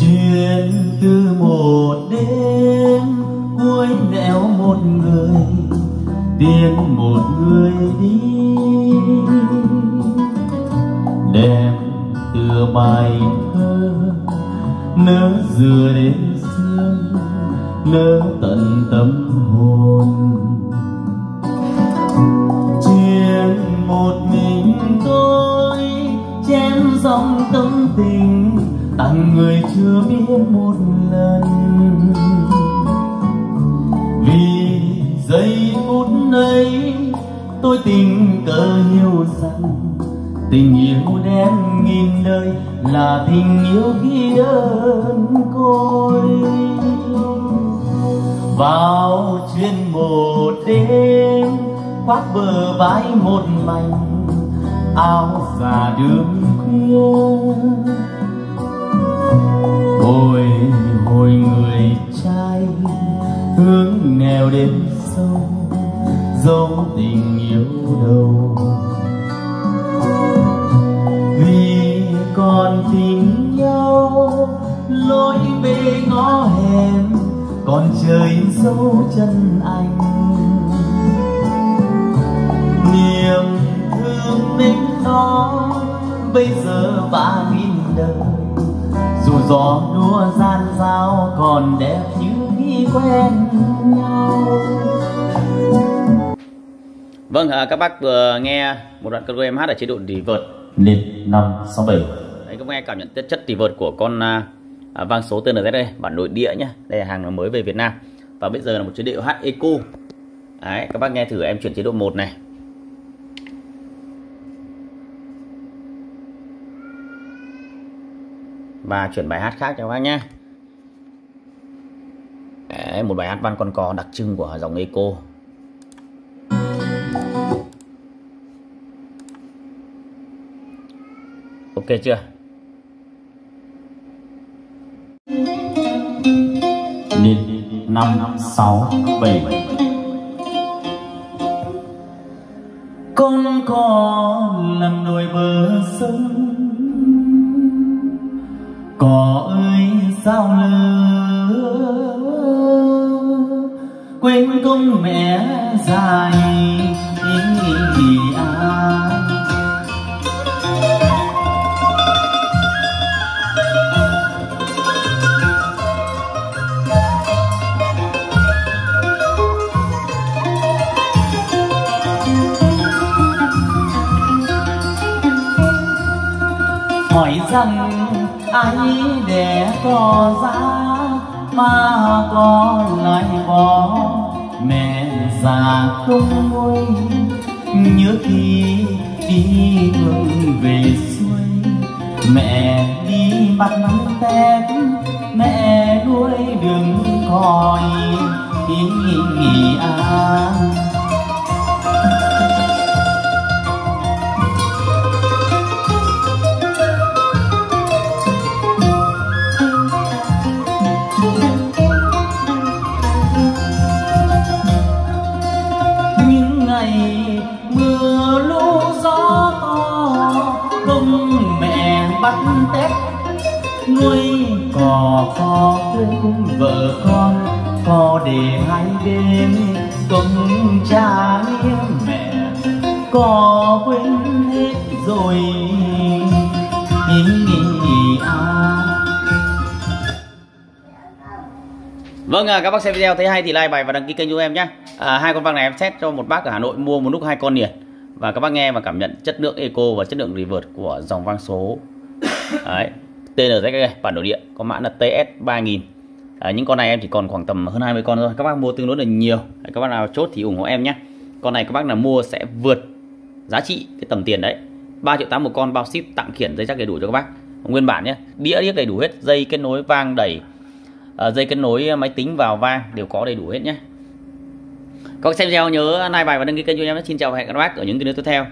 chuyện từ một đêm cuối nẻo một người tiếng một người đi. Đêm từ bài thơ nỡ dừa đến xưa, nỡ tận tâm hồn. Tình, tặng người chưa biết một lần. Vì giây phút ấy, tôi tình cờ hiểu rằng tình yêu đen nghìn đời là tình yêu khi đơn côi vào chuyên một đêm, khoác bờ vai một mảnh áo già đường khuya Ôi hồi người trai, hướng nghèo đến sâu dấu tình yêu đầu. Vì còn tình nhau, lối về ngõ hẻm, còn trời dấu chân anh. Đó bây giờ ba nghìn đời dù gió đua gian dao còn đẹp như khi quen nhau Vâng, à, các bác vừa nghe một đoạn câu em hát ở chế độ reverb Liệt 567 Đấy, các bác nghe cảm nhận chất chất reverb của con à, à, vang số TNZ đây, bản nội địa nhá. Đây là hàng mới về Việt Nam. Và bây giờ là một chế độ hát eco. Đấy, các bác nghe thử em chuyển chế độ 1 này. Và chuyển bài hát khác cho các bác nhé. Đấy, một bài hát văn con cò đặc trưng của dòng eco. Ok chưa? Liệt 567 Con cò làm nồi bờ sông Cò ơi sao lơ Quên công mẹ dài à? hỏi rằng ai để có ra mà con lại bỏ. Mẹ già không nuôi nhớ khi đi đường về xuôi. Mẹ đi bắt tép, mẹ đuôi đường còi. Ý nghỉ an này mưa lũ gió to công mẹ bắt tép nuôi cò kho thương vợ con cò để hai bên công cha nghiêm mẹ. Cò quên hết rồi ý, Vâng, à, các bác xem video thấy hay thì like bài và đăng ký kênh cho em nhé. À, hai con vang này em xét cho một bác ở Hà Nội mua một lúc hai con liền và các bác nghe và cảm nhận chất lượng eco và chất lượng reverb của dòng vang số. Đấy, TNZ bản đồ địa có mã là TS 3000. À, những con này em chỉ còn khoảng tầm hơn 20 con thôi. Các bác mua tương đối là nhiều. Đấy, các bác nào chốt thì ủng hộ em nhé. Con này các bác nào mua sẽ vượt giá trị cái tầm tiền đấy. 3 triệu 8 một con bao ship tặng khiển dây chắc đầy đủ cho các bác. Nguyên bản nhé, đĩa điếc đầy đủ hết, dây kết nối vang đầy uh, dây kết nối ờ, máy tính vào vang đều có đầy đủ hết nhé. Các xem video nhớ like bài và đăng ký kênh cho em xin chào và hẹn gặp các bác ở những video tiếp theo.